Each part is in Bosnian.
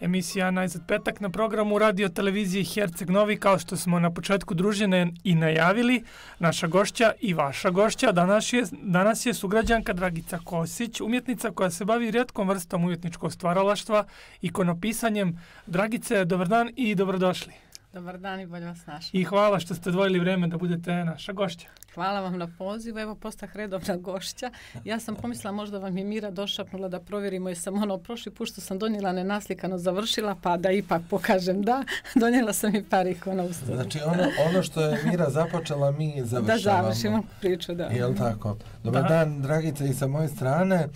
Emisija Najzad petak na programu radio televizije Herceg Novi, kao što smo na početku družine i najavili, naša gošća i vaša gošća danas je, danas je sugrađanka Dragica Kosić, umjetnica koja se bavi rijetkom vrstom umjetničkog stvaralaštva, ikonopisanjem. Dragice, dobar dan i dobrodošli. Dobar dan i bolje vas našao. I hvala što ste dvojili vreme da budete naša gošća. Hvala vam na pozivu. Evo, postah redovna gošća. Ja sam pomislila možda vam je Mira došapnula da provjerimo je sam ono prošli put što sam donijela nenaslikano završila, pa da ipak pokažem da. Donijela sam i par ikona u studiju. Znači ono, ono što je Mira započela, mi završavamo. Da završimo priču, da. Jel tako? Dobar da. dan, Dragica, i sa moje strane.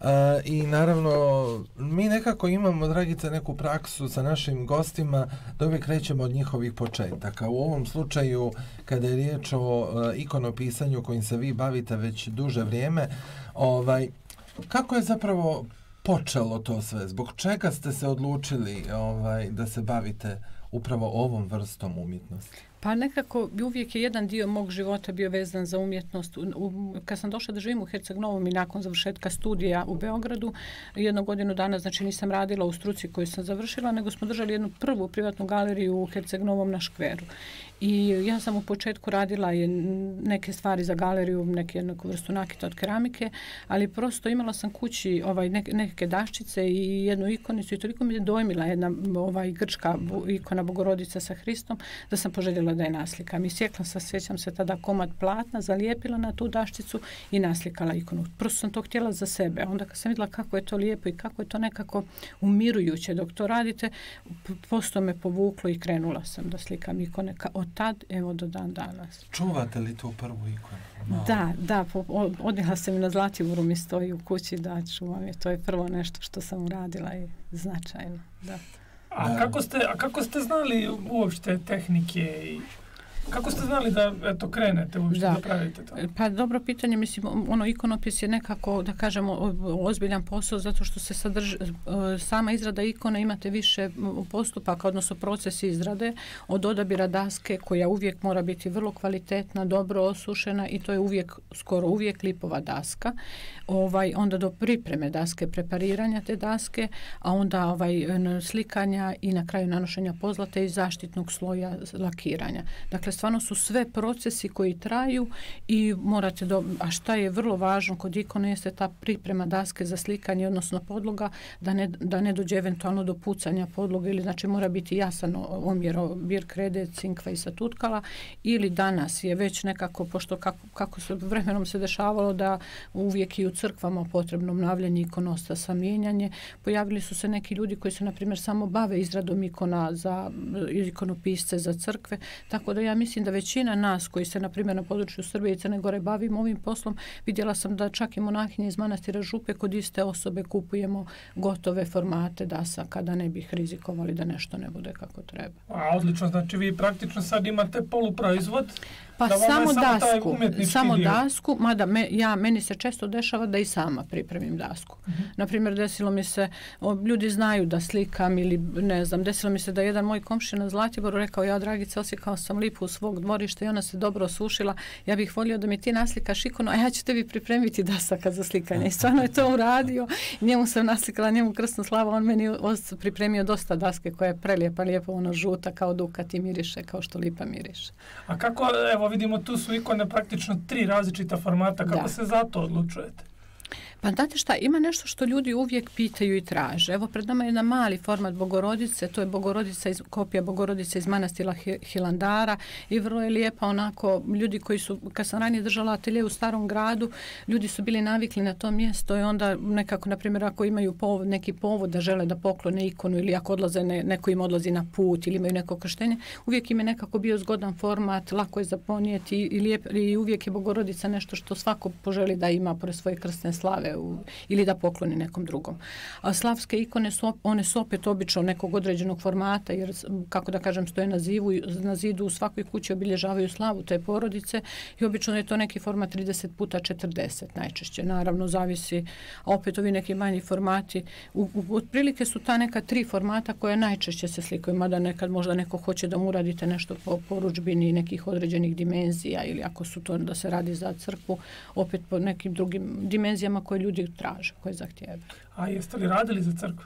A, I naravno, mi nekako imamo, Dragice, neku praksu sa našim gostima da uvijek krećemo od njihovih početaka. U ovom slučaju, kada je riječ o e, ikonopisanju kojim se vi bavite već duže vrijeme, ovaj, kako je zapravo počelo to sve? Zbog čega ste se odlučili ovaj, da se bavite upravo ovom vrstom umjetnosti? Pa nekako uvijek je jedan dio mog života bio vezan za umjetnost. U, u, kad sam došla da živim u Herceg Novom i nakon završetka studija u Beogradu, jednu godinu dana, znači nisam radila u struci koju sam završila, nego smo držali jednu prvu privatnu galeriju u Herceg Novom na Škveru. I ja sam u početku radila je neke stvari za galeriju, neke neku vrstu nakita od keramike, ali prosto imala sam kući ovaj neke, neke daščice i jednu ikonicu i toliko mi je dojmila jedna ovaj grčka ikona Bogorodica sa Hristom da sam poželjela da je naslikam. I sjekla sam, sjećam se tada komad platna, zalijepila na tu daščicu i naslikala ikonu. Prosto sam to htjela za sebe. Onda kad sam vidjela kako je to lijepo i kako je to nekako umirujuće dok to radite, posto me povuklo i krenula sam da slikam ikone od tad, evo do dan danas. Čuvate li tu prvu ikonu? Malo. Da, da, odnijela sam na Zlativoru mi stoji u kući da čuvam je. To je prvo nešto što sam uradila i značajno, da. A, kako ste, a kako ste znali uopšte tehnike i Kako ste znali da eto krenete uopšte da. da pravite to? Pa dobro pitanje, mislim, ono ikonopis je nekako, da kažemo, ozbiljan posao zato što se sadrži, e, sama izrada ikona imate više postupaka, odnosno proces izrade od odabira daske koja uvijek mora biti vrlo kvalitetna, dobro osušena i to je uvijek, skoro uvijek lipova daska. Ovaj, onda do pripreme daske, prepariranja te daske, a onda ovaj, slikanja i na kraju nanošenja pozlate i zaštitnog sloja lakiranja. Dakle, stvarno su sve procesi koji traju i morate do, a šta je vrlo važno kod ikone jeste ta priprema daske za slikanje odnosno podloga da ne, da ne dođe eventualno do pucanja podloga ili znači mora biti jasan omjer bir krede, cinkva i satutkala ili danas je već nekako pošto kako, kako se vremenom se dešavalo da uvijek i u crkvama potrebno obnavljanje ikonosta sa mijenjanje pojavili su se neki ljudi koji se na primjer samo bave izradom ikona za ikonopisce za crkve tako da ja mislim da većina nas koji se, na primjer, na području Srbije i Crne Gore bavimo ovim poslom, vidjela sam da čak i monahinje iz manastira Župe kod iste osobe kupujemo gotove formate dasa kada ne bih rizikovali da nešto ne bude kako treba. A, odlično, znači vi praktično sad imate poluproizvod Pa da samo, samo dasku, samo dio. dasku, mada me, ja, meni se često dešava da i sama pripremim dasku. Uh mhm. -huh. Naprimjer, desilo mi se, o, ljudi znaju da slikam ili ne znam, desilo mi se da jedan moj komšin na Zlatiboru rekao, ja Dragica, oslikao sam lipu u svog dvorišta i ona se dobro osušila, ja bih volio da mi ti naslikaš ikonu, a ja ću tebi pripremiti dasaka za slikanje. I stvarno je to uradio, njemu sam naslikala, njemu krstno slava, on meni pripremio dosta daske koja je prelijepa, lijepo ono žuta kao dukat i miriše, kao što lipa miriše. A kako, evo, vidimo tu su ikone praktično tri različita formata. Kako da. se za to odlučujete? Pa znate šta, ima nešto što ljudi uvijek pitaju i traže. Evo, pred nama je jedan mali format Bogorodice, to je Bogorodica iz, kopija Bogorodice iz manastila Hilandara. I vrlo je lijepa onako, ljudi koji su, kad sam ranije držala atelje u starom gradu, ljudi su bili navikli na to mjesto i onda nekako, na primjer, ako imaju povod, neki povod da žele da poklone ikonu ili ako odlaze, ne, neko im odlazi na put ili imaju neko krštenje, uvijek im je nekako bio zgodan format, lako je zaponijeti i, lijep, i uvijek je Bogorodica nešto što svako poželi da ima pored svoje krstne slave u, ili da pokloni nekom drugom. A slavske ikone su, one su opet obično nekog određenog formata, jer, kako da kažem, stoje na, zivu, na zidu u svakoj kući obilježavaju slavu te porodice i obično je to neki format 30 puta 40 najčešće. Naravno, zavisi, a opet ovi neki manji formati, u, u, otprilike su ta neka tri formata koje najčešće se slikaju, mada nekad možda neko hoće da mu radite nešto po poručbini nekih određenih dimenzija ili ako su to da se radi za crkvu, opet po nekim drugim dimenzijama koje ljudi traže, koje zahtjeve. A jeste li radili za crkvu?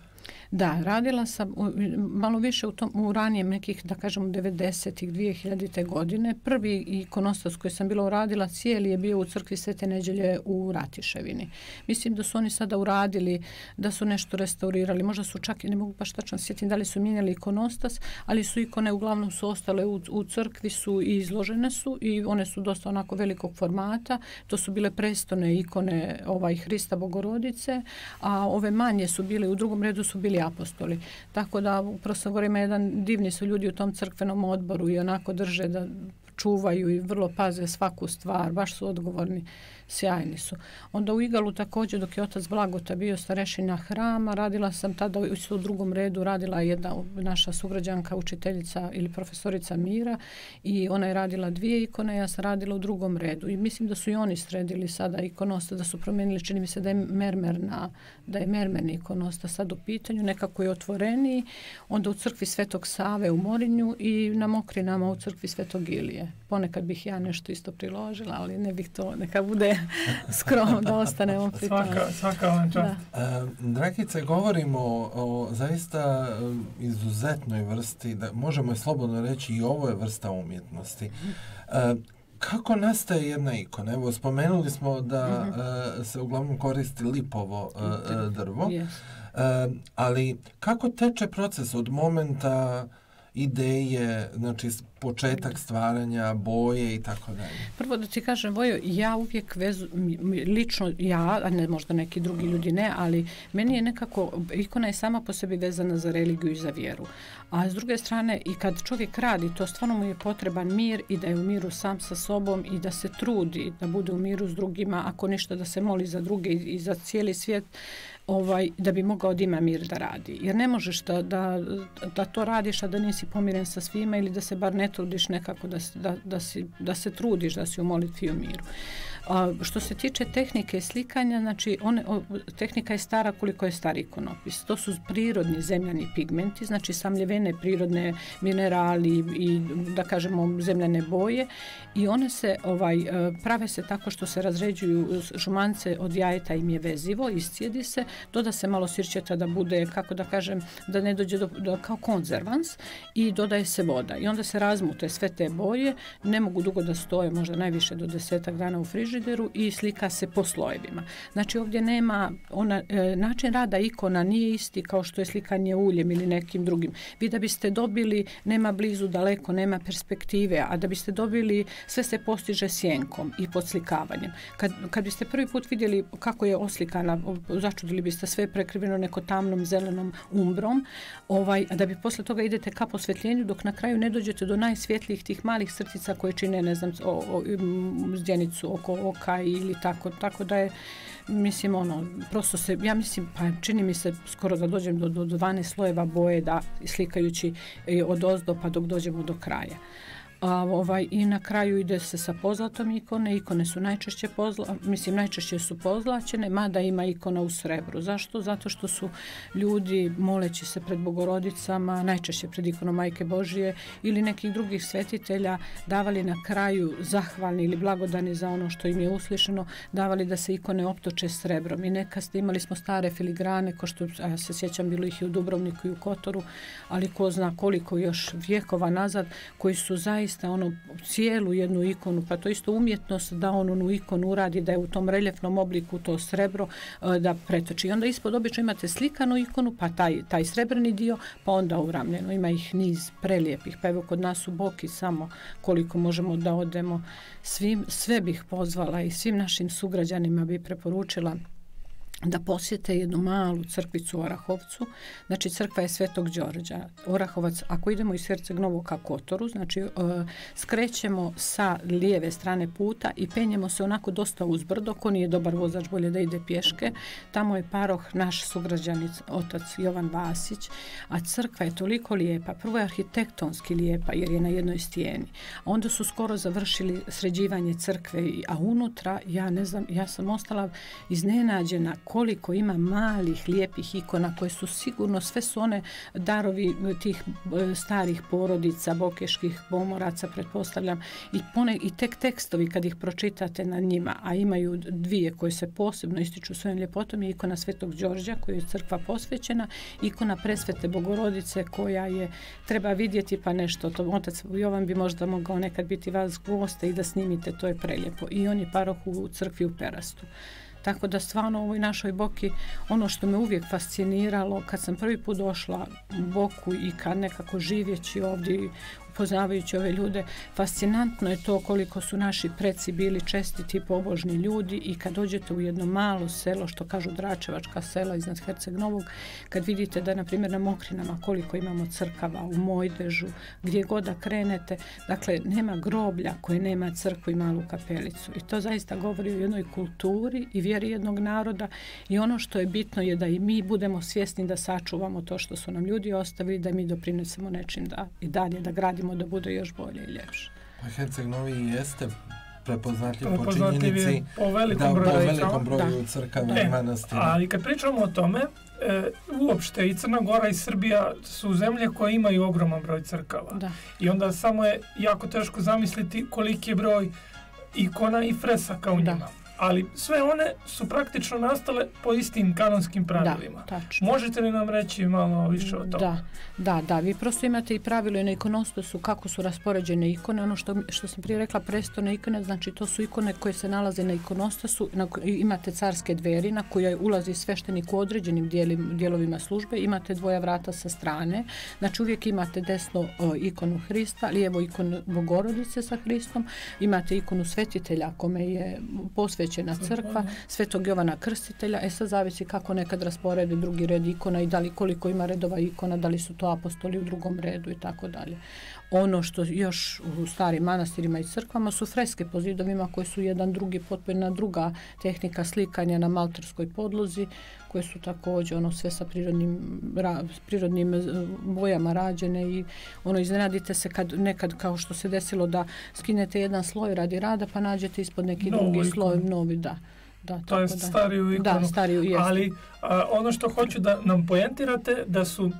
Da, radila sam u, malo više u, tom, u ranijem nekih, da kažem, 90-ih, 2000-te godine. Prvi ikonostas koji sam bila uradila cijeli je bio u crkvi Svete neđelje u Ratiševini. Mislim da su oni sada uradili, da su nešto restaurirali, možda su čak, ne mogu baš tačno sjetiti da li su mijenjali ikonostas, ali su ikone uglavnom su ostale u, u crkvi su i izložene su i one su dosta onako velikog formata. To su bile prestone ikone ovaj Hrista Bogorodice, a ove manje su bile, u drugom redu su bili apostoli. Tako da, prosto govorim, jedan divni su ljudi u tom crkvenom odboru i onako drže da čuvaju i vrlo paze svaku stvar, baš su odgovorni sjajni su. Onda u Igalu također dok je otac Blagota bio starešina hrama, radila sam tada u drugom redu, radila jedna naša sugrađanka, učiteljica ili profesorica Mira i ona je radila dvije ikone, ja sam radila u drugom redu i mislim da su i oni sredili sada ikonosta, da su promijenili, čini mi se da je mermer na, da je mermerni ikonosta sad u pitanju, nekako je otvoreniji, onda u crkvi Svetog Save u Morinju i na Mokrinama u crkvi Svetog Ilije. Ponekad bih ja nešto isto priložila, ali ne bih to, neka bude skrom da ostanemo pri tome. Svaka, svaka vam čast. Da. Dragice, govorimo o, o zaista izuzetnoj vrsti, da možemo je slobodno reći i ovo je vrsta umjetnosti. Uh, kako nastaje jedna ikona? Evo, spomenuli smo da mm -hmm. uh, se uglavnom koristi lipovo uh, drvo, yes. uh, ali kako teče proces od momenta ideje, znači početak stvaranja, boje i tako dalje. Prvo da ti kažem, Vojo, ja uvijek vezu, lično ja, a ne možda neki drugi ljudi ne, ali meni je nekako, ikona je sama po sebi vezana za religiju i za vjeru. A s druge strane, i kad čovjek radi, to stvarno mu je potreban mir i da je u miru sam sa sobom i da se trudi da bude u miru s drugima, ako ništa da se moli za druge i za cijeli svijet, ovaj da bi mogao da ima mir da radi. Jer ne možeš da, da, da to radiš, a da nisi pomiren sa svima ili da se bar ne trudiš nekako da, da, da, si, da se trudiš da si u molitvi u miru. A, što se tiče tehnike slikanja, znači one, o, tehnika je stara koliko je stari ikonopis. To su prirodni zemljani pigmenti, znači samljevene prirodne minerali i da kažemo zemljane boje i one se ovaj prave se tako što se razređuju žumance od jajeta im je vezivo, iscijedi se, doda se malo sirćeta da bude, kako da kažem, da ne dođe do, do kao konzervans i dodaje se voda. I onda se razmute sve te boje, ne mogu dugo da stoje, možda najviše do desetak dana u frižideru i slika se po slojevima. Znači ovdje nema, ona, e, način rada ikona nije isti kao što je slikanje uljem ili nekim drugim. Vi da biste dobili, nema blizu, daleko, nema perspektive, a da biste dobili, sve se postiže sjenkom i podslikavanjem. Kad, kad biste prvi put vidjeli kako je oslikana, začudili biste sve prekriveno neko tamnom zelenom umbrom, ovaj, a da bi posle toga idete ka posvetljenju, dok na kraju ne dođete do najsvjetlijih tih malih srcica koje čine, ne znam, o, o, zdjenicu oko oka ili tako, tako da je mislim ono, prosto se, ja mislim, pa čini mi se skoro da dođem do, do 12 slojeva boje da slikajući e, od ozdo pa dok dođemo do kraja. A, ovaj, I na kraju ide se sa pozlatom ikone. Ikone su najčešće pozla, mislim, najčešće su pozlaćene, mada ima ikona u srebru. Zašto? Zato što su ljudi, moleći se pred bogorodicama, najčešće pred ikonom Majke Božije ili nekih drugih svetitelja, davali na kraju zahvalni ili blagodani za ono što im je uslišeno, davali da se ikone optoče srebrom. I neka ste imali smo stare filigrane, ko što ja se sjećam, bilo ih i u Dubrovniku i u Kotoru, ali ko zna koliko još vjekova nazad, koji su zaista zaista ono cijelu jednu ikonu, pa to isto umjetnost da on onu ikonu uradi, da je u tom reljefnom obliku to srebro e, da pretoči. I onda ispod obično imate slikanu ikonu, pa taj, taj srebrni dio, pa onda uramljeno. Ima ih niz prelijepih, pa evo kod nas u Boki samo koliko možemo da odemo. Svim, sve bih pozvala i svim našim sugrađanima bi preporučila da posjete jednu malu crkvicu u Orahovcu. Znači, crkva je Svetog Đorđa. Orahovac, ako idemo iz Herceg Gnovo ka Kotoru, znači, e, skrećemo sa lijeve strane puta i penjemo se onako dosta uzbrdo. Ko nije dobar vozač, bolje da ide pješke. Tamo je paroh naš sugrađanic, otac Jovan Vasić. A crkva je toliko lijepa. Prvo je arhitektonski lijepa, jer je na jednoj stijeni. A onda su skoro završili sređivanje crkve, a unutra, ja ne znam, ja sam ostala iznenađena koliko ima malih, lijepih ikona koje su sigurno, sve su one darovi tih e, starih porodica, bokeških pomoraca, pretpostavljam, i, pone, i tek tekstovi kad ih pročitate na njima, a imaju dvije koje se posebno ističu svojim ljepotom, je ikona Svetog Đorđa koju je crkva posvećena, ikona Presvete Bogorodice koja je, treba vidjeti pa nešto, to otac Jovan bi možda mogao nekad biti vas goste i da snimite, to je prelijepo. I on je paroh u crkvi u Perastu. Tako da stvarno u ovoj našoj Boki, ono što me uvijek fasciniralo, kad sam prvi put došla u Boku i kad nekako živjeći ovdje poznavajući ove ljude, fascinantno je to koliko su naši preci bili čestiti pobožni ljudi i kad dođete u jedno malo selo, što kažu Dračevačka sela iznad Herceg Novog, kad vidite da, na primjer, na Mokrinama koliko imamo crkava u Mojdežu, gdje god da krenete, dakle, nema groblja koje nema crkvu i malu kapelicu. I to zaista govori o jednoj kulturi i vjeri jednog naroda i ono što je bitno je da i mi budemo svjesni da sačuvamo to što su nam ljudi ostavili, da mi doprinesemo nečim da i dalje da gradimo radimo da bude još bolje i ljepše. Pa Herceg Novi jeste prepoznatljiv po činjenici po velikom da, broju, po velikom broju crkava i manastira. Ali kad pričamo o tome, e, uopšte i Crna Gora i Srbija su zemlje koje imaju ogroman broj crkava. Da. I onda samo je jako teško zamisliti koliki je broj ikona i fresaka u njima. Da ali sve one su praktično nastale po istim kanonskim pravilima. Da, tačno. Možete li nam reći malo više o tome? Da, da, da. Vi prosto imate i pravilo i na ikonostosu kako su raspoređene ikone. Ono što, što sam prije rekla, prestone ikone, znači to su ikone koje se nalaze na ikonostosu. Na, imate carske dveri na koje ulazi sveštenik u određenim dijelim, dijelovima službe. Imate dvoja vrata sa strane. Znači uvijek imate desno o, ikonu Hrista, lijevo ikonu Bogorodice sa Hristom. Imate ikonu svetitelja kome je posvećen posvećena crkva Svetog Jovana Krstitelja. E sad zavisi kako nekad rasporede drugi red ikona i da li koliko ima redova ikona, da li su to apostoli u drugom redu i tako dalje. Ono što još u starim manastirima i crkvama su freske po zidovima koje su jedan drugi potpuno druga tehnika slikanja na malterskoj podlozi koje su također ono sve sa prirodnim, ra, prirodnim e, bojama rađene i ono iznenadite se kad nekad kao što se desilo da skinete jedan sloj radi rada pa nađete ispod neki Novu drugi ikonu. sloj novi da. Da, to je stariju ikonu. Da, stariju jeste. Ali a, ono što hoću da nam pojentirate da su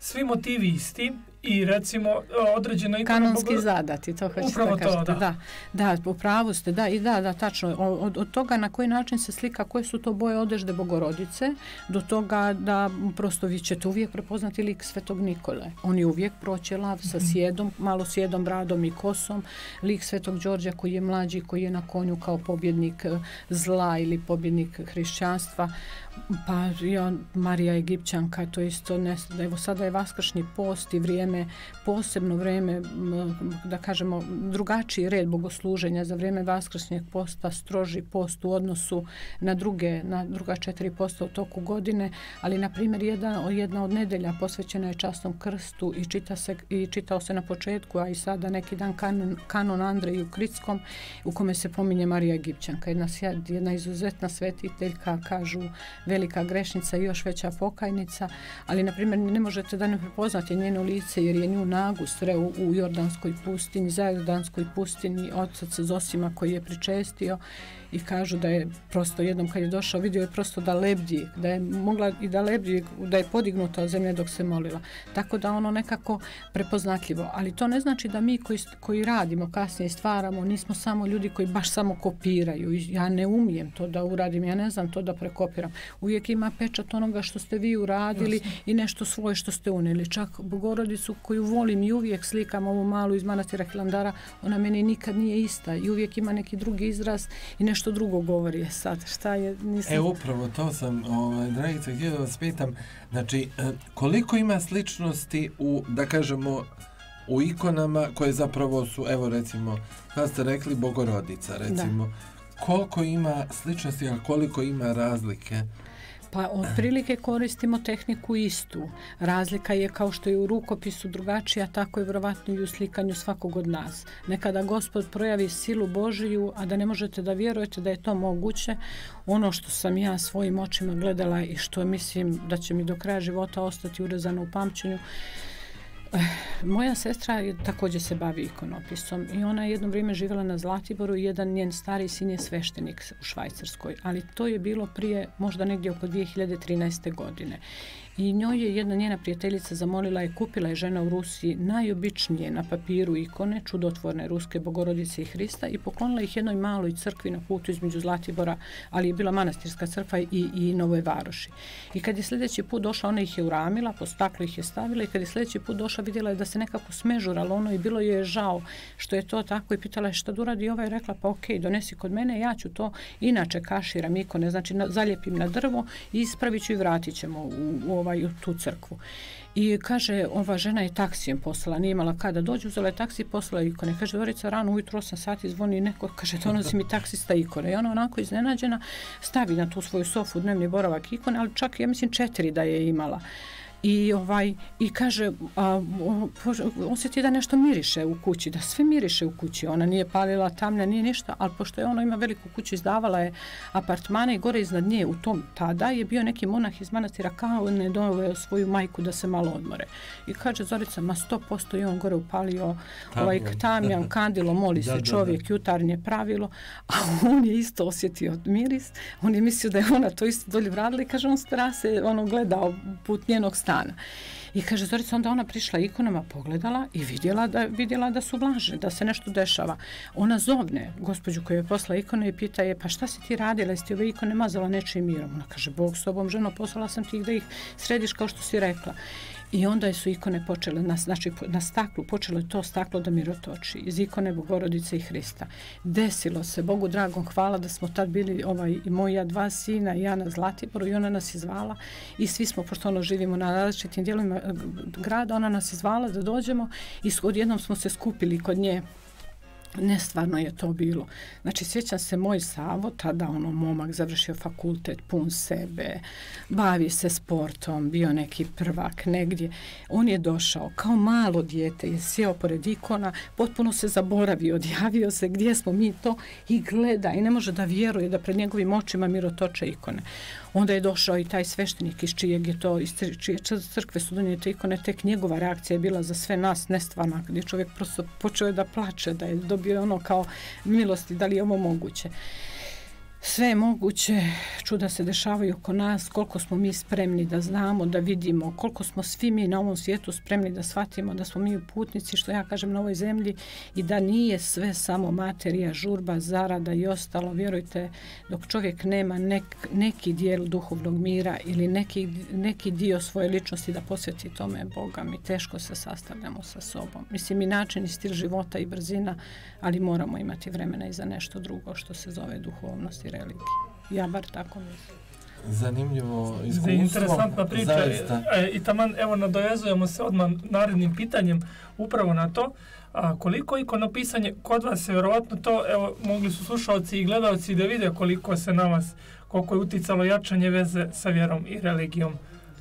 svi motivi isti, i recimo određena ikona kanonski bogo... zadati to hoćete upravo da kažete to, da. da da u pravu ste da i da da tačno od, od toga na koji način se slika koje su to boje odežde bogorodice do toga da prosto vi ćete uvijek prepoznati lik svetog Nikole on je uvijek proćelav sa mhm. sjedom malo sjedom bradom i kosom lik svetog Đorđa koji je mlađi koji je na konju kao pobjednik e, zla ili pobjednik hrišćanstva Pa ja, Marija Egipćanka, to isto, ne, evo sada je vaskršnji post i vrijeme, posebno vrijeme, da kažemo, drugačiji red bogosluženja za vrijeme vaskršnjeg posta, stroži post u odnosu na druge, na druga četiri posta u toku godine, ali na primjer jedna, jedna od nedelja posvećena je častom krstu i, čita se, i čitao se na početku, a i sada neki dan kanon, kanon Andreju Kritskom, u kome se pominje Marija Egipćanka, jedna, jedna izuzetna svetiteljka, kažu, velika grešnica i još veća pokajnica, ali na primjer ne možete da ne prepoznate njeno lice jer je nju nagu sreo u Jordanskoj pustinji, za Jordanskoj pustini, otac Zosima koji je pričestio i kažu da je prosto jednom kad je došao vidio je prosto da lebdi, da je mogla i da lebdi, da je podignuta od zemlje dok se molila. Tako da ono nekako prepoznatljivo. Ali to ne znači da mi koji, koji radimo, kasnije stvaramo, nismo samo ljudi koji baš samo kopiraju. Ja ne umijem to da uradim, ja ne znam to da prekopiram. Uvijek ima pečat onoga što ste vi uradili Jasne. i nešto svoje što ste uneli. Čak Bogorodicu koju volim i uvijek slikam ovu malu iz manastira Hilandara, ona meni nikad nije ista i uvijek ima neki drugi izraz i nešto nešto drugo govori sad. Šta je, nisam... E, upravo to sam, ovaj, Dragica, htio da vas pitam, znači, e, koliko ima sličnosti u, da kažemo, u ikonama koje zapravo su, evo recimo, kada ste rekli Bogorodica, recimo, da. koliko ima sličnosti, a koliko ima razlike? Pa otprilike koristimo tehniku istu. Razlika je kao što je u rukopisu drugačija, tako je vjerovatno i u slikanju svakog od nas. Nekada gospod projavi silu Božiju, a da ne možete da vjerujete da je to moguće, ono što sam ja svojim očima gledala i što mislim da će mi do kraja života ostati urezano u pamćenju, Moja sestra je također se bavi ikonopisom i ona je jedno vrijeme živjela na Zlatiboru i jedan njen stari sin je sveštenik u Švajcarskoj, ali to je bilo prije možda negdje oko 2013. godine. I njoj je jedna njena prijateljica zamolila i kupila je žena u Rusiji najobičnije na papiru ikone, čudotvorne ruske bogorodice i Hrista i poklonila ih jednoj maloj crkvi na putu između Zlatibora, ali je bila manastirska crkva i, i Nove Varoši. I kad je sljedeći put došla, ona ih je uramila, po staklu ih je stavila i kad je sljedeći put došla, vidjela je da se nekako smežuralo ono i bilo je žao što je to tako i pitala je šta da uradi. Ova je rekla, pa ok, donesi kod mene, ja ću to inače kaširam ikone, znači na, zaljepim na drvo i ispravit ću i vratit ćemo u, u ovaj ovaj, u tu crkvu. I kaže, ova žena je taksijem poslala, nije imala kada dođe, uzela je taksi i poslala ikone. Kaže, Dorica, rano ujutro 8 sati zvoni neko, kaže, donosi mi taksista ikone. I ona onako iznenađena stavi na tu svoju sofu dnevni boravak ikone, ali čak, ja mislim, četiri da je imala i ovaj i kaže a, osjeti da nešto miriše u kući da sve miriše u kući. Ona nije palila tamna nije ništa ali pošto je ona ima veliku kuću izdavala je apartmane i gore iznad nje u tom tada je bio neki monah iz manastira kao ne doveo svoju majku da se malo odmore. I kaže Zorica ma 100% je on gore upalio ovaj tamjan kandilo moli se čovjek jutarnje pravilo a on je isto osjetio miris. On je mislio da je ona to isto dolje vradila i kaže on strase ono gledao put njenog stana. I kaže Zorica, onda ona prišla ikonama, pogledala i vidjela da, vidjela da su vlažne, da se nešto dešava. Ona zovne gospođu koju je posla ikone i pita je, pa šta si ti radila, jesi ti ove ikone mazala nečim mirom? Ona kaže, Bog s tobom, ženo, poslala sam ti da ih središ kao što si rekla. I onda su ikone počele, na, znači na staklu, počelo je to staklo da mirotoči iz ikone Bogorodice i Hrista. Desilo se, Bogu dragom, hvala da smo tad bili ovaj, i moja dva sina i ja na Zlatiboru i ona nas izvala i svi smo, pošto ono živimo na različitim dijelovima eh, grada, ona nas izvala da dođemo i odjednom smo se skupili kod nje Nestvarno je to bilo. Znači, sjećam se moj Savo, tada ono momak završio fakultet, pun sebe, bavi se sportom, bio neki prvak negdje. On je došao kao malo dijete, je sjeo pored ikona, potpuno se zaboravio, odjavio se gdje smo mi to i gleda i ne može da vjeruje da pred njegovim očima mirotoče ikone. Onda je došao i taj sveštenik iz čijeg je to, iz čije crkve su donijete ikone, tek njegova reakcija je bila za sve nas nestvarna, gdje čovjek prosto počeo da plače, da je dobio ono kao milosti, da li je ovo moguće? Sve je moguće, čuda se dešavaju oko nas, koliko smo mi spremni da znamo, da vidimo, koliko smo svi mi na ovom svijetu spremni da shvatimo da smo mi putnici, što ja kažem, na ovoj zemlji i da nije sve samo materija, žurba, zarada i ostalo. Vjerujte, dok čovjek nema nek, neki dijel duhovnog mira ili neki, neki dio svoje ličnosti da posveti tome Boga, mi teško se sastavljamo sa sobom. Mislim, i način i stil života i brzina, ali moramo imati vremena i za nešto drugo što se zove duhovnost i religije. Ja bar tako mislim. Zanimljivo iskustvo. Interesantna priča. Zaista. E, I taman, evo, nadojezujemo se odmah narednim pitanjem upravo na to. A, koliko ikonopisanje kod vas je vjerovatno to, evo, mogli su slušalci i gledalci da vide koliko se na vas, koliko je uticalo jačanje veze sa vjerom i religijom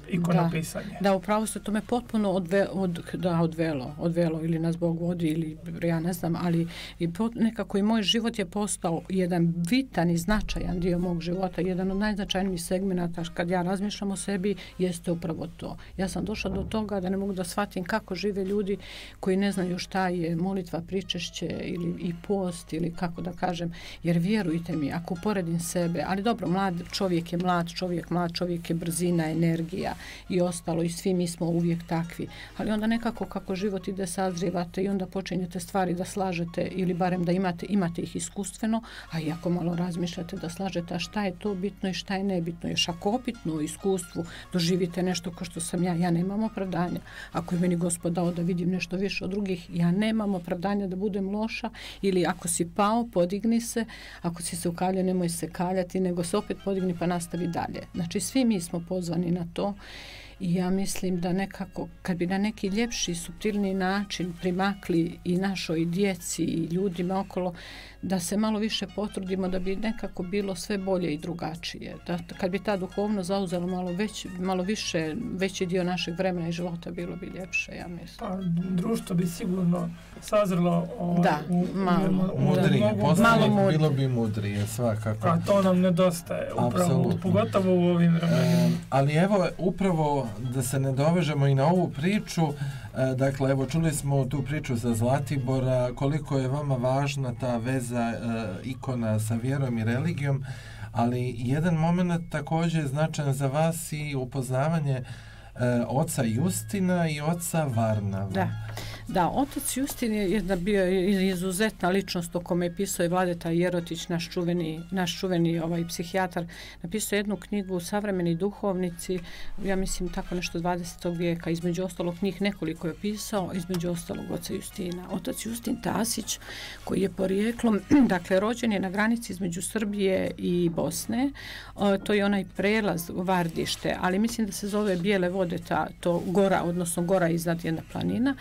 ikonopisanje. Da, da upravo se to me potpuno odve, od, da, odvelo, odvelo ili nas Bog vodi ili ja ne znam, ali i pot, nekako i moj život je postao jedan vitan i značajan dio mog života, jedan od najznačajnijih segmenta kad ja razmišljam o sebi jeste upravo to. Ja sam došla do toga da ne mogu da shvatim kako žive ljudi koji ne znaju šta je molitva, pričešće ili i post ili kako da kažem, jer vjerujte mi, ako poredim sebe, ali dobro, mlad čovjek je mlad čovjek, mlad čovjek je brzina, energija, i ostalo i svi mi smo uvijek takvi. Ali onda nekako kako život ide sazrivate i onda počinjete stvari da slažete ili barem da imate, imate ih iskustveno, a i ako malo razmišljate da slažete, a šta je to bitno i šta je nebitno. Još ako opitno u iskustvu doživite nešto kao što sam ja, ja nemam opravdanja. Ako je meni gospod dao da vidim nešto više od drugih, ja nemam opravdanja da budem loša ili ako si pao, podigni se, ako si se ukaljao, nemoj se kaljati, nego se opet podigni pa nastavi dalje. Znači, svi mi smo pozvani na to I ja mislim da nekako, kad bi na neki ljepši, subtilni način primakli i našoj djeci i ljudima okolo, da se malo više potrudimo da bi nekako bilo sve bolje i drugačije. Da, kad bi ta duhovno zauzela malo, već, malo više, veći dio našeg vremena i života, bilo bi ljepše, ja mislim. Pa, društvo bi sigurno sazrlo ovaj, da, u, malo, u, mudri, da, malo mudri. bilo bi mudrije, svakako. A to nam nedostaje, upravo, pogotovo u ovim vremenima. E, ali evo, upravo da se ne dovežemo i na ovu priču, E, E, dakle, evo, čuli smo tu priču sa Zlatibora, koliko je vama važna ta veza e, ikona sa vjerom i religijom, ali jedan moment također je značajan za vas i upoznavanje e, oca Justina i oca Varnava. Da. Da, otac Justin je jedna bio izuzetna ličnost o kome je pisao i Vladeta Jerotić, naš čuveni, naš čuveni ovaj psihijatar. Napisao jednu knjigu Savremeni duhovnici, ja mislim tako nešto 20. vijeka, između ostalog njih nekoliko je pisao, između ostalog oca Justina. Otac Justin Tasić, koji je porijeklom, dakle, rođen je na granici između Srbije i Bosne, to je onaj prelaz Vardište, ali mislim da se zove Bijele vode, ta, to gora, odnosno gora iznad jedna planina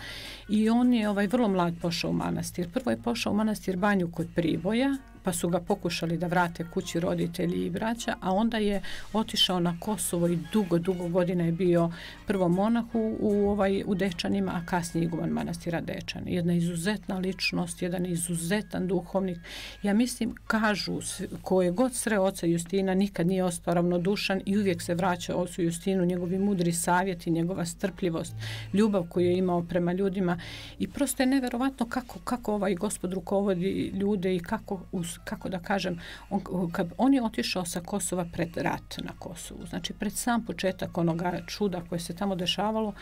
i on je ovaj vrlo mlad pošao u manastir. Prvo je pošao u manastir Banju kod Priboja, pa su ga pokušali da vrate kući roditelji i braća, a onda je otišao na Kosovo i dugo, dugo godina je bio prvo monah u, u, ovaj, u Dečanima, a kasnije iguman manastira Dečan. Jedna izuzetna ličnost, jedan izuzetan duhovnik. Ja mislim, kažu, ko je god sre oca Justina, nikad nije ostao ravnodušan i uvijek se vraća ocu Justinu, njegovi mudri savjeti, njegova strpljivost, ljubav koju je imao prema ljudima i prosto je neverovatno kako, kako ovaj gospod rukovodi ljude i kako uz kako da kažem, on, kad on je otišao sa Kosova pred rat na Kosovu, znači pred sam početak onoga čuda koje se tamo dešavalo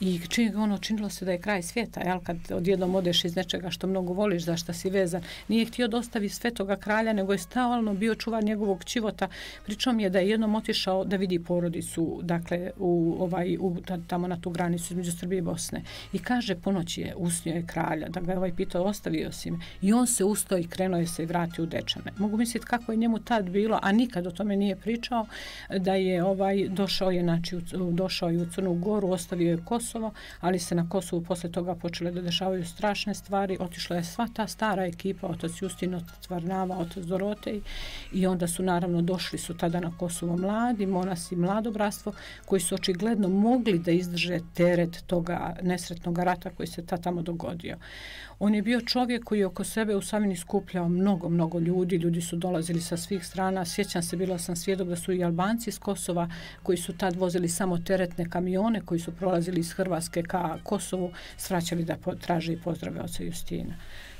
i čini ono činilo se da je kraj svijeta, jel, kad odjednom odeš iz nečega što mnogo voliš, za šta si vezan, nije htio dostavi svetoga kralja, nego je stalno bio čuvar njegovog čivota, pričom je da je jednom otišao da vidi porodicu, dakle, u, ovaj, u, tamo na tu granicu između Srbije i Bosne. I kaže, ponoć je usnio je kralja, da ga ovaj pitao, ostavio si me. I on se ustao i krenuo je se i vratio u Dečane. Mogu misliti kako je njemu tad bilo, a nikad o tome nije pričao, da je ovaj došao je, znači, došao je u Crnu Goru, ostavio je Kosovo, ali se na Kosovu posle toga počele da dešavaju strašne stvari. Otišla je sva ta stara ekipa, otac Justin, otac Varnava, otac Dorotej i onda su naravno došli su tada na Kosovo mladi, monasi, mladobrastvo, koji su očigledno mogli da izdrže teret toga nesretnog rata koji se ta tamo dogodio. On je bio čovjek koji je oko sebe u Savini skupljao mnogo, mnogo ljudi. Ljudi su dolazili sa svih strana. Sjećam se, bila sam svjedok da su i Albanci iz Kosova koji su tad vozili samo teretne kamione koji su prolazili iz Hrvatske ka Kosovu, svraćali da traže i pozdrave oca Justina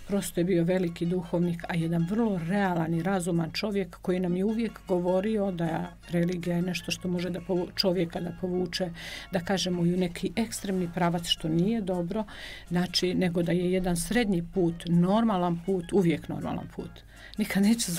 prosto je bio veliki duhovnik, a jedan vrlo realan i razuman čovjek koji nam je uvijek govorio da religija je nešto što može da čovjeka da povuče, da kažemo i u neki ekstremni pravac što nije dobro, znači nego da je jedan srednji put, normalan put, uvijek normalan put nikad neću,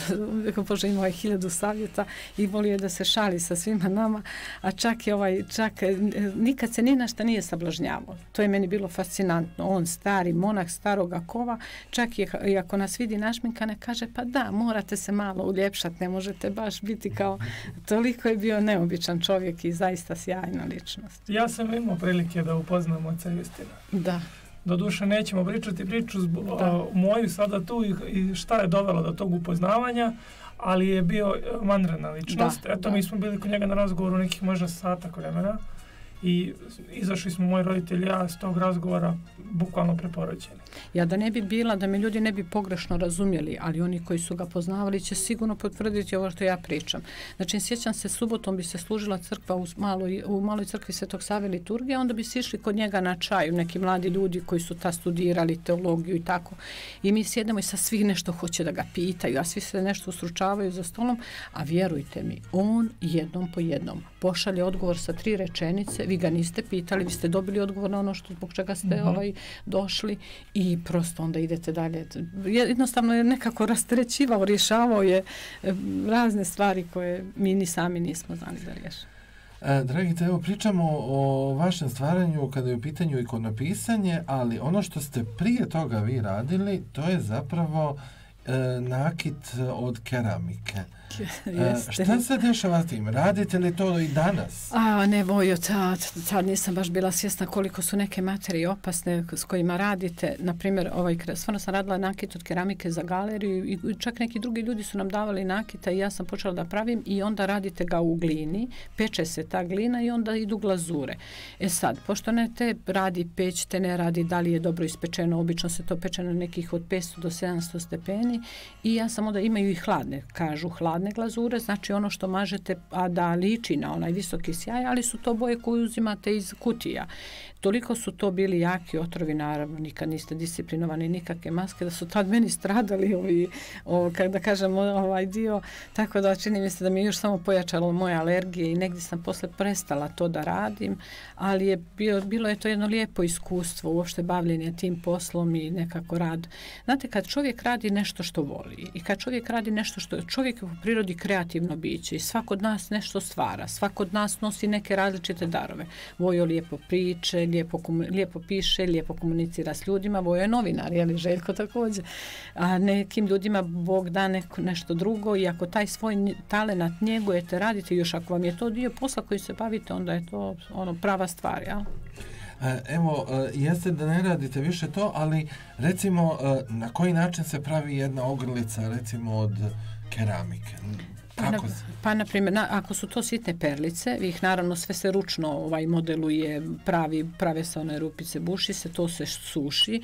rekao Bože, ima ovaj hiljadu savjeta i volio da se šali sa svima nama, a čak je ovaj, čak, e, nikad se ni na šta nije sablažnjavao. To je meni bilo fascinantno. On, stari monak staroga kova, čak je, i ako nas vidi našminka, ne kaže, pa da, morate se malo uljepšati, ne možete baš biti kao, toliko je bio neobičan čovjek i zaista sjajna ličnost. Ja sam imao prilike da upoznam oca Justina. Da. Do duše nećemo pričati priču zbo, o, moju sada tu i, i šta je dovelo do tog upoznavanja, ali je bio mandrena ličnost. Da, Eto, da. mi smo bili kod njega na razgovoru nekih možda sata vremena i izašli smo moji roditelji ja s tog razgovora bukvalno preporođeni. Ja da ne bi bila, da me ljudi ne bi pogrešno razumjeli, ali oni koji su ga poznavali će sigurno potvrditi ovo što ja pričam. Znači, sjećam se, subotom bi se služila crkva u maloj, u maloj crkvi Svetog Save liturgije, onda bi se išli kod njega na čaju, neki mladi ljudi koji su ta studirali teologiju i tako. I mi sjedemo i sa svih nešto hoće da ga pitaju, a svi se nešto usručavaju za stolom, a vjerujte mi, on jednom po jednom pošalje odgovor sa tri rečenice, vi ga niste pitali, vi ste dobili odgovor na ono što zbog čega ste mm -hmm. ovaj došli i prosto onda idete dalje. Jednostavno je nekako rastrećivao, rješavao je eh, razne stvari koje mi ni sami nismo znali da riješimo. E, Dragite, evo pričamo o vašem stvaranju kada je u pitanju ikonopisanje, ali ono što ste prije toga vi radili, to je zapravo e, nakit od keramike. Jeste. Šta se dešava s tim? Radite li to i danas? A, ne, Vojo, tad, tad nisam baš bila svjesna koliko su neke materije opasne s kojima radite. Naprimjer, ovaj, stvarno sam radila nakit od keramike za galeriju i čak neki drugi ljudi su nam davali nakita i ja sam počela da pravim i onda radite ga u glini, peče se ta glina i onda idu glazure. E sad, pošto ne te radi peć, te ne radi da li je dobro ispečeno, obično se to peče na nekih od 500 do 700 stepeni i ja sam onda imaju i hladne, kažu hladne hladne glazure, znači ono što mažete, a da liči na onaj visoki sjaj, ali su to boje koje uzimate iz kutija. Toliko su to bili jaki otrovi, naravno, nikad niste disciplinovani nikakve maske, da su tad meni stradali ovi, o, kako da kažem, ovaj dio, tako da čini mi se da mi još samo pojačalo moje alergije i negdje sam posle prestala to da radim, ali je bio, bilo je to jedno lijepo iskustvo, uopšte bavljenje tim poslom i nekako rad. Znate, kad čovjek radi nešto što voli i kad čovjek radi nešto što čovjek u prirodi kreativno biće i svako od nas nešto stvara, svako od nas nosi neke različite darove. Vojo lijepo priče, lijepo, lijepo piše, lijepo komunicira s ljudima, Vojo je novinar, je li Željko također. A nekim ljudima Bog da neko, nešto drugo i ako taj svoj talenat njegujete, radite, još ako vam je to dio posla koji se bavite, onda je to ono prava stvar, ja? E, evo, e, jeste da ne radite više to, ali recimo e, na koji način se pravi jedna ogrlica recimo od keramike? Pa, na, pa na primjer, na, ako su to sitne perlice, vi ih naravno sve se ručno ovaj modeluje, pravi, prave se one rupice, buši se, to se suši.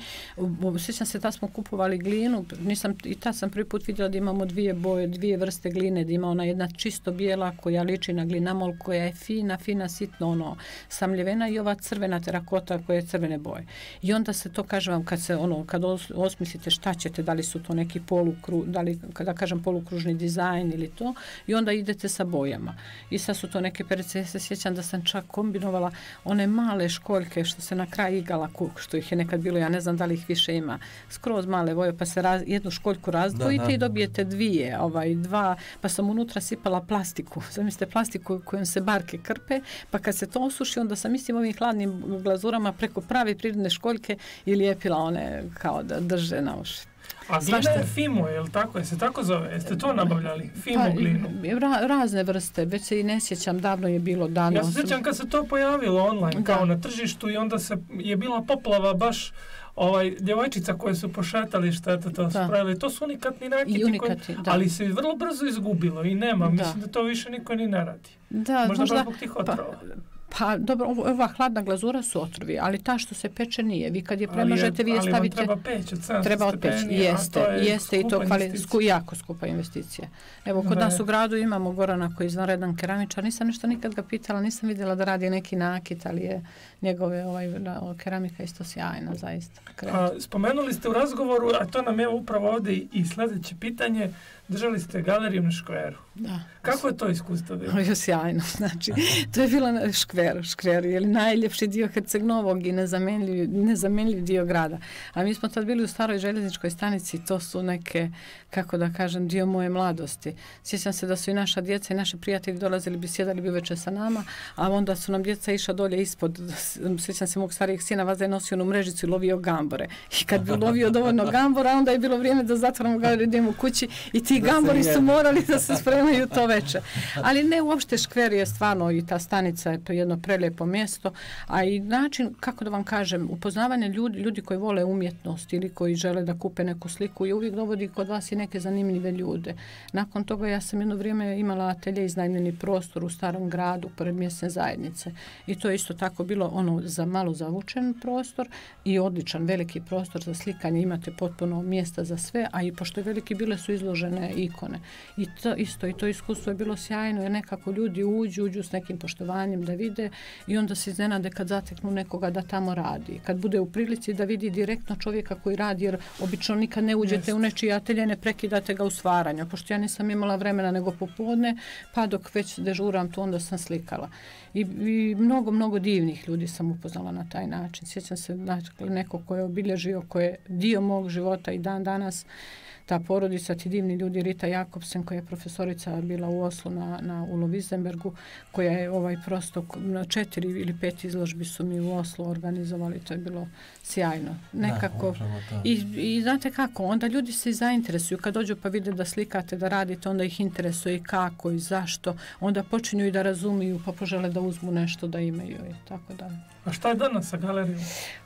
Sjećam se, da smo kupovali glinu, nisam, i ta sam prvi put vidjela da imamo dvije boje, dvije vrste gline, da ima ona jedna čisto bijela koja liči na glinamol, koja je fina, fina, sitno, ono, samljevena i ova crvena terakota koja je crvene boje. I onda se to, kažem vam, kad se, ono, kad osmislite šta ćete, da li su to neki polukru, da li, kada kažem polukružni dizajn ili to, i onda idete sa bojama. I sad su to neke perice, ja se sjećam da sam čak kombinovala one male školjke što se na kraj igala kuk, što ih je nekad bilo, ja ne znam da li ih više ima, skroz male boje, pa se raz, jednu školjku razdvojite i dobijete dvije, ovaj, dva, pa sam unutra sipala plastiku, zamislite plastiku kojom se barke krpe, pa kad se to osuši, onda sam istim ovim hladnim glazurama preko prave prirodne školjke i lijepila one kao da drže na uši. A glina je Fimo, je li tako? Jeste tako zove? Jeste to nabavljali? Fimo pa, glinu? Ra, razne vrste, već se i ne sjećam, davno je bilo dano. Ja se sjećam kad se to pojavilo online, da. kao na tržištu i onda se je bila poplava baš ovaj djevojčica koje su pošetali što je to to spravili. To su unikatni nakiti, unikati, koji, ali se vrlo brzo izgubilo i nema. Da. Mislim da to više niko ni ne radi. Da, možda, možda zbog tih pa, Pa dobro, ova hladna glazura su otrovi, ali ta što se peče nije. Vi kad je premažete, vi je stavite... Ali treba peć od 700 Treba od peć, jeste, je jeste i to kvali, sku, jako skupa investicija. Evo, kod nas u gradu imamo Gorana koji je izvanredan keramičar. Nisam nešto nikad ga pitala, nisam vidjela da radi neki nakit, ali je njegove ovaj, keramika isto sjajna, zaista. A, spomenuli ste u razgovoru, a to nam je upravo ovdje i sljedeće pitanje, držali ste galeriju na škveru. Da. Kako je to iskustvo bilo? Je sjajno. Znači, to je bilo na škveru. Škver je najljepši dio Herceg Novog i nezamenljiv, nezamenljiv dio grada. A mi smo tad bili u staroj željezničkoj stanici. To su neke, kako da kažem, dio moje mladosti. Sjećam se da su i naša djeca i naši prijatelji dolazili bi, sjedali bi uveče sa nama, a onda su nam djeca išla dolje ispod. Sjećam se mog starijeg sina, vazda je nosio onu mrežicu i lovio gambore. I kad bi lovio dovoljno gambora, onda je bilo vrijeme da zatvoramo galeriju, idemo kući i ti gambori su morali da se spremaju to veče. Ali ne uopšte škver je stvarno i ta stanica je to jedno prelijepo mjesto, a i način, kako da vam kažem, upoznavanje ljudi, ljudi koji vole umjetnost ili koji žele da kupe neku sliku i uvijek dovodi kod vas i neke zanimljive ljude. Nakon toga ja sam jedno vrijeme imala atelje iznajmljeni prostor u starom gradu pored mjesne zajednice i to je isto tako bilo ono za malo zavučen prostor i odličan veliki prostor za slikanje, imate potpuno mjesta za sve, a i pošto je veliki bile su izložene ikone. I to isto, i to iskustvo je bilo sjajno, jer nekako ljudi uđu, uđu s nekim poštovanjem da vide i onda se iznenade kad zateknu nekoga da tamo radi. Kad bude u prilici da vidi direktno čovjeka koji radi, jer obično nikad ne uđete Jest. u nečiji atelje, ne prekidate ga u stvaranju. Pošto ja nisam imala vremena nego popodne, pa dok već dežuram tu, onda sam slikala. I, i mnogo, mnogo divnih ljudi sam upoznala na taj način. Sjećam se znači, neko ko je obilježio, ko je dio mog života i dan danas ta porodica, ti divni ljudi, Rita Jakobsen, koja je profesorica bila u Oslu na, na Ulo Wiesenbergu, koja je ovaj prosto na četiri ili pet izložbi su mi u Oslu organizovali, to je bilo sjajno. Nekako. Da, I, I znate kako, onda ljudi se zainteresuju, kad dođu pa vide da slikate, da radite, onda ih interesuje i kako i zašto, onda počinju i da razumiju, pa požele da uzmu nešto da imaju i tako da. A šta je danas sa galerijom?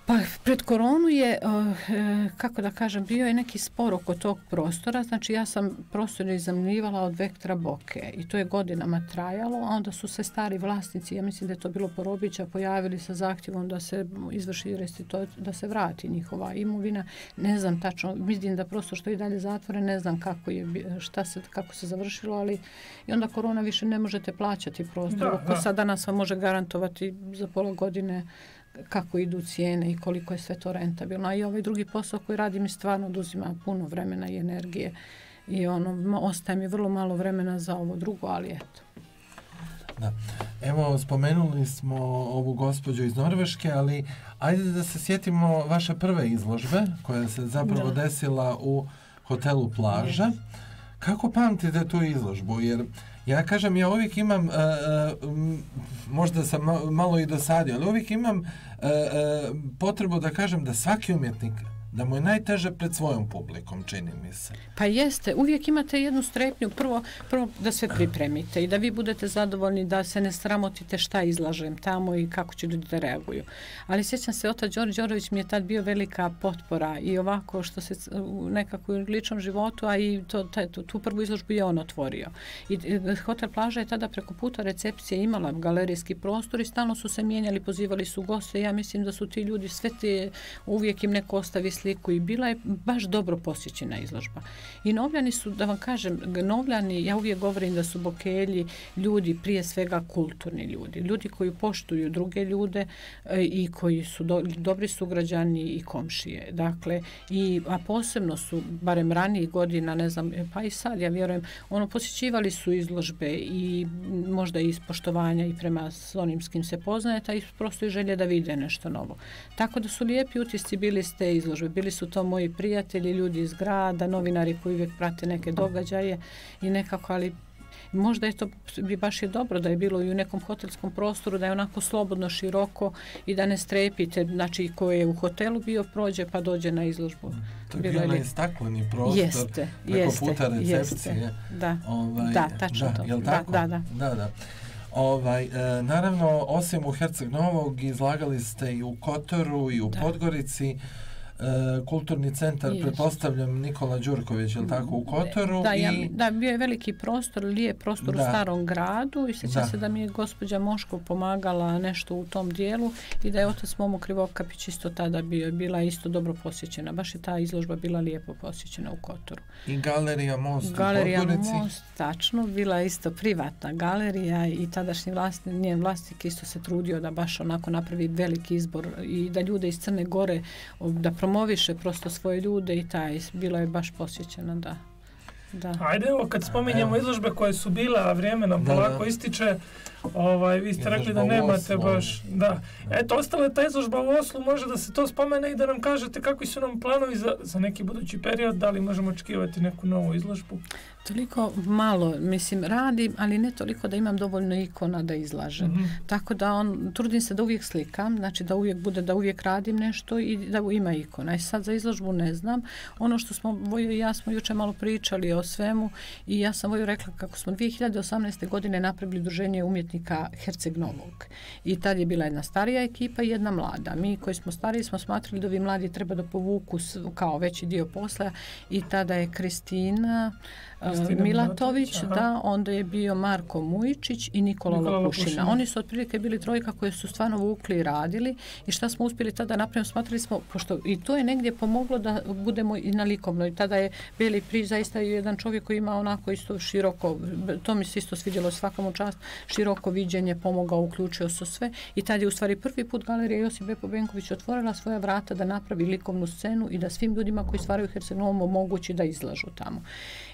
Pa pred koronu je, eh, kako da kažem, bio je neki spor oko tog prostora. Znači ja sam prostor izamljivala od Vektora Boke i to je godinama trajalo, a onda su se stari vlasnici, ja mislim da je to bilo porobića, pojavili sa zahtjevom da se izvrši restitut, da se vrati njihova imovina. Ne znam tačno, mislim da prosto što je dalje zatvore, ne znam kako je, šta se, kako se završilo, ali i onda korona više ne možete plaćati prostor. Da, da. Sad danas vam može garantovati za pola godine kako idu cijene i koliko je sve to rentabilno. A i ovaj drugi posao koji radim mi stvarno oduzima puno vremena i energije i ono, ostaje mi vrlo malo vremena za ovo drugo, ali eto. Da. Evo, spomenuli smo ovu gospođu iz Norveške, ali ajde da se sjetimo vaše prve izložbe koja se zapravo da. desila u hotelu Plaža. Kako pamtite tu izložbu? Jer Ja kažem, ja uvijek imam, uh, uh, možda sam malo i dosadio, ali uvijek imam uh, uh, potrebu da kažem da svaki umjetnik da mu je najteže pred svojom publikom, čini mi se. Pa jeste, uvijek imate jednu strepnju, prvo, prvo da sve pripremite i da vi budete zadovoljni da se ne sramotite šta izlažem tamo i kako će ljudi da reaguju. Ali sjećam se, Ota Đorđe Đorović mi je tad bio velika potpora i ovako što se nekako u ličnom životu, a i to, taj, tu, tu prvu izložbu je on otvorio. I e, Hotel Plaža je tada preko puta recepcije imala galerijski prostor i stalno su se mijenjali, pozivali su goste. Ja mislim da su ti ljudi sve te, uvijek im neko ostavi sliku i bila je baš dobro posjećena izložba. I novljani su, da vam kažem, novljani, ja uvijek govorim da su bokelji ljudi prije svega kulturni ljudi. Ljudi koji poštuju druge ljude e, i koji su do, dobri sugrađani i komšije. Dakle, i, a posebno su, barem ranijih godina, ne znam, pa i sad, ja vjerujem, ono, posjećivali su izložbe i možda iz poštovanja i prema s onim s kim se poznajete, a i prosto i želje da vide nešto novo. Tako da su lijepi utisci bili s te izložbe bili su to moji prijatelji, ljudi iz grada, novinari koji uvijek prate neke događaje i nekako, ali možda je to bi baš je dobro da je bilo i u nekom hotelskom prostoru, da je onako slobodno, široko i da ne strepite, znači ko je u hotelu bio prođe pa dođe na izložbu. To je bilo onaj stakleni prostor jeste, preko jeste, puta recepcije. Jeste, da, ovaj, da, tačno da, to. Jel tako? Da, da, da. da, da. Ovaj, e, naravno, osim u Herceg Novog, izlagali ste i u Kotoru i u da. Podgorici. E, kulturni centar, Jesu. pretpostavljam Nikola Đurković, je li tako, u Kotoru? Da, i... ja, da, bio je veliki prostor, lijep prostor da. u starom gradu i sjeća se da mi je gospođa Moško pomagala nešto u tom dijelu i da je otac Momo Krivokapić isto tada bio, bila isto dobro posjećena. Baš je ta izložba bila lijepo posjećena u Kotoru. I galerija Most galerija u Podgorici? Most, tačno, bila isto privatna galerija i tadašnji vlasnik, njen vlasnik isto se trudio da baš onako napravi veliki izbor i da ljude iz Crne Gore da promoviše prosto svoje ljude i taj, bila je baš posjećena, da. da. Ajde, evo, kad spominjemo izložbe koje su bile, a vrijeme nam polako ističe, Ovaj, vi ste rekli da nemate baš... Da. Eto, ostale ta izložba u Oslu, može da se to spomene i da nam kažete kakvi su nam planovi za, za neki budući period, da li možemo očekivati neku novu izložbu? Toliko malo, mislim, radim, ali ne toliko da imam dovoljno ikona da izlažem. Mm -hmm. Tako da on, trudim se da uvijek slikam, znači da uvijek bude, da uvijek radim nešto i da ima ikona. I sad za izložbu ne znam. Ono što smo, Vojo i ja smo juče malo pričali o svemu i ja sam Vojo rekla kako smo 2018. godine napravili druženje umjetnika Herceg Novog. I tad je bila jedna starija ekipa i jedna mlada. Mi koji smo stariji smo smatrali da ovi mladi treba da povuku kao veći dio posla i tada je Kristina, Kristina Milatović, da, onda je bio Marko Mujičić i Nikola, Nikola Lopušina. Lopušina. Oni su otprilike bili trojka koje su stvarno vukli i radili i šta smo uspjeli tada napravimo, smatrali smo, pošto i to je negdje pomoglo da budemo i na likovno. I tada je Beli Pri zaista jedan čovjek koji ima onako isto široko, to mi se isto svidjelo svakom čast, široko viđenje, pomogao, uključio se sve i tad je u stvari prvi put galerija Josip Bepo Benković otvorila svoja vrata da napravi likovnu scenu i da svim ljudima koji stvaraju Herceg-Novom omogući da izlažu tamo.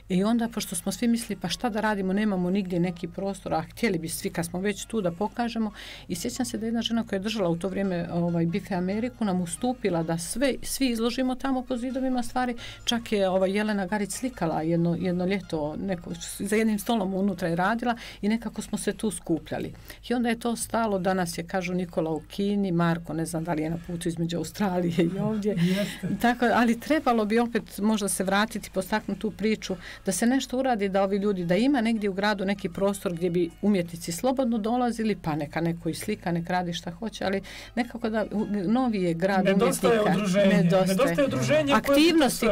I onda, pošto smo svi mislili, pa šta da radimo, nemamo nigdje neki prostor, a htjeli bi svi, kad smo već tu da pokažemo. I sjećam se da jedna žena koja je držala u to vrijeme ovaj, Bife Ameriku nam ustupila da sve, svi izložimo tamo po zidovima stvari. Čak je ovaj, Jelena Garić slikala jedno, jedno ljeto, neko, za jednim stolom unutra je radila i nekako smo se tu skupljali. I onda je to stalo, danas je, kažu Nikola u Kini, Marko, ne znam da li je na putu između Australije i ovdje. Tako, ali trebalo bi opet možda se vratiti, postaknuti tu priču da se nešto uradi da ovi ljudi, da ima negdje u gradu neki prostor gdje bi umjetnici slobodno dolazili, pa neka neko i slika, nek radi šta hoće, ali nekako da novi je grad nedostaje umjetnika. Udruženje. Nedostaje Nedostaje udruženje. Aktivnosti,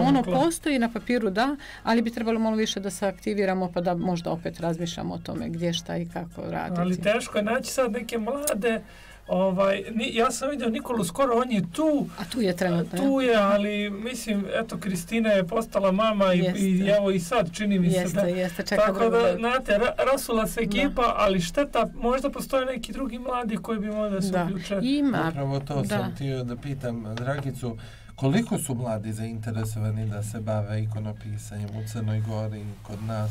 ono postoji na papiru, da, ali bi trebalo malo više da se aktiviramo pa da možda opet razmišljamo o tome gdje šta i kako raditi. Ali teško je naći sad neke mlade Ovaj, ni, ja sam vidio Nikolu skoro, on je tu. A tu je trenutno. Tu je, ali mislim, eto, Kristina je postala mama i, i evo i sad čini mi jeste, se da... Jeste, čeka Tako da, znate, ra, rasula se ekipa, da. ali šteta, možda postoje neki drugi mladi koji bi možda se uključili. Ima. Upravo to da. sam htio da pitam Dragicu, koliko su mladi zainteresovani da se bave ikonopisanjem u Crnoj Gori, kod nas,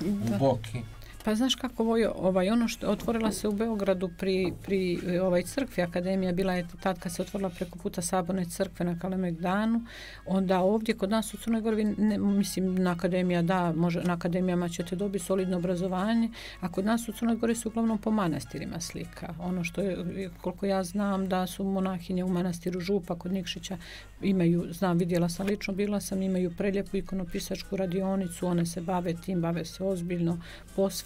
u Boki? Pa znaš kako ovo, ovaj, ono što otvorila se u Beogradu pri, pri e, ovaj crkvi akademija, bila je tad kad se otvorila preko puta Saborne crkve na Kalemegdanu, onda ovdje kod nas u Crnoj Gori, ne, mislim na akademija da, može, na akademijama ćete dobiti solidno obrazovanje, a kod nas u Crnoj Gori su uglavnom po manastirima slika. Ono što je, koliko ja znam, da su monahinje u manastiru Župa kod Nikšića imaju, znam, vidjela sam lično, bila sam, imaju preljepu ikonopisačku radionicu, one se bave tim, bave se ozbiljno,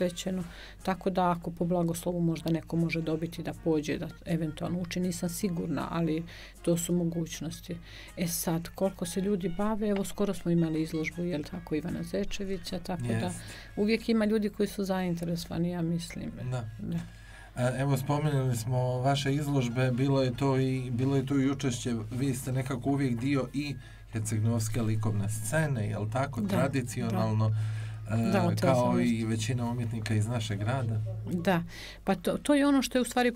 posvećeno, tako da ako po blagoslovu možda neko može dobiti da pođe, da eventualno uči, nisam sigurna, ali to su mogućnosti. E sad, koliko se ljudi bave, evo skoro smo imali izložbu, jel tako, Ivana Zečevića, tako yes. da uvijek ima ljudi koji su zainteresovani, ja mislim. Da. da. Evo spomenuli smo vaše izložbe, bilo je to i bilo je to i učešće, vi ste nekako uvijek dio i Hercegnovske likovne scene, je tako, da, tradicionalno? Da da, kao i većina umjetnika iz našeg grada. Da, pa to, to je ono što je u stvari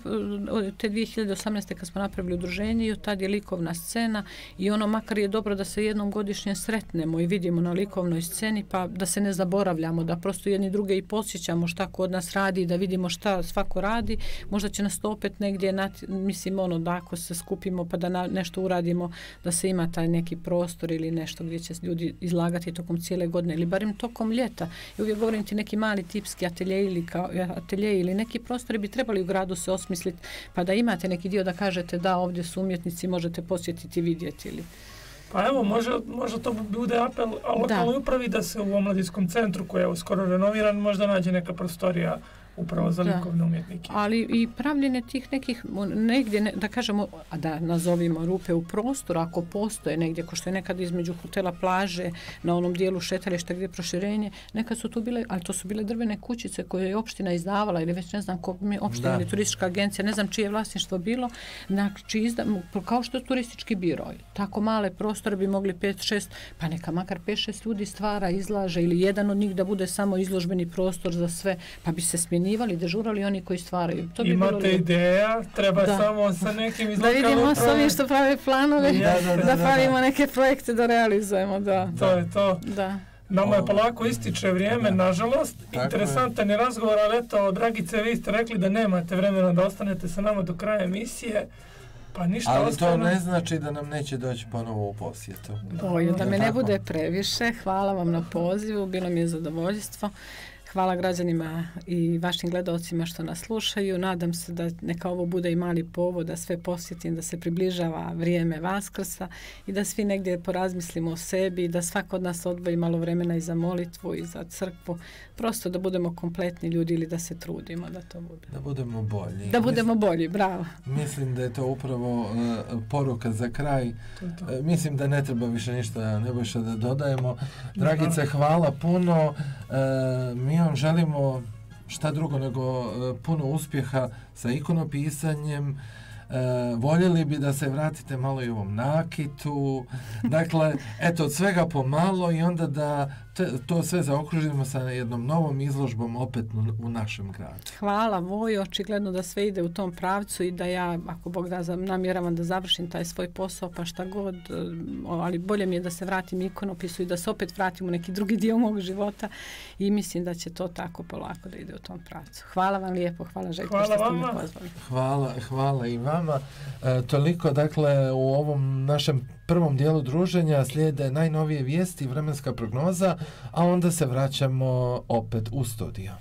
te 2018. kad smo napravili udruženje i od tad je likovna scena i ono makar je dobro da se jednom godišnje sretnemo i vidimo na likovnoj sceni pa da se ne zaboravljamo, da prosto jedni druge i posjećamo šta kod nas radi, da vidimo šta svako radi, možda će nas to opet negdje, nati, mislim ono da ako se skupimo pa da na, nešto uradimo, da se ima taj neki prostor ili nešto gdje će ljudi izlagati tokom cijele godine ili barim tokom ljeta mjesta. I uvijek govorim ti neki mali tipski atelje ili, kao, atelje ili neki prostori bi trebali u gradu se osmisliti pa da imate neki dio da kažete da ovdje su umjetnici možete posjetiti i vidjeti ili... Pa evo, može, može to bude apel lokalnoj upravi da se u omladinskom centru koji je skoro renoviran možda nađe neka prostorija upravo za likovne umjetnike. Ali i pravljenje tih nekih, negdje, ne, da kažemo, a da nazovimo rupe u prostoru, ako postoje negdje, ko što je nekad između hotela plaže, na onom dijelu šetališta gdje je proširenje, nekad su tu bile, ali to su bile drvene kućice koje je opština izdavala ili već ne znam ko mi opština da. ili turistička agencija, ne znam čije vlasništvo bilo, znači izda, kao što je turistički biro. Tako male prostore bi mogli 5-6, pa neka makar 5-6 ljudi stvara, izlaže ili jedan od njih da bude samo izložbeni prostor za sve, pa bi se smjenjivali, dežurali oni koji stvaraju. To bi Imate bilo ideja, treba da. samo sa nekim iz Da vidimo s ovim što prave planove, ja, da, da, da, da pravimo neke projekte da realizujemo. Da. To je to. Da. Nama je polako ističe vrijeme, da. nažalost. Tako Interesantan je razgovor, ali eto, Dragice, vi ste rekli da nemate vremena da ostanete sa nama do kraja emisije. Pa ništa Ali ostane. to ne znači da nam neće doći ponovo u posjetu. Boju, da me ne bude previše. Hvala vam na pozivu, bilo mi je zadovoljstvo. Hvala građanima i vašim gledalcima što nas slušaju. Nadam se da neka ovo bude i mali povod da sve posjetim, da se približava vrijeme Vaskrsa i da svi negdje porazmislimo o sebi, da svako od nas odvoji malo vremena i za molitvu i za crkvu. Prosto da budemo kompletni ljudi ili da se trudimo da to bude. Da budemo bolji. Da budemo mislim, bolji, bravo. Mislim da je to upravo uh, poruka za kraj. To to. Uh, mislim da ne treba više ništa nebojša da dodajemo. Dragice, hvala puno. Uh, mi vam želimo šta drugo nego e, puno uspjeha sa ikonopisanjem. E, voljeli bi da se vratite malo i ovom nakitu. Dakle, eto, od svega pomalo i onda da te, to sve zaokružimo sa jednom novom izložbom opet u, u našem gradu. Hvala Vojo, očigledno da sve ide u tom pravcu i da ja, ako Bog da, namjeravam da završim taj svoj posao, pa šta god, e, ali bolje mi je da se vratim ikonopisu i da se opet vratim u neki drugi dio mog života i mislim da će to tako polako da ide u tom pravcu. Hvala vam lijepo, hvala Željko što ste me pozvali. Hvala, hvala i vama. E, toliko, dakle, u ovom našem prvom dijelu druženja slijede najnovije vijesti i vremenska prognoza, a onda se vraćamo opet u studio.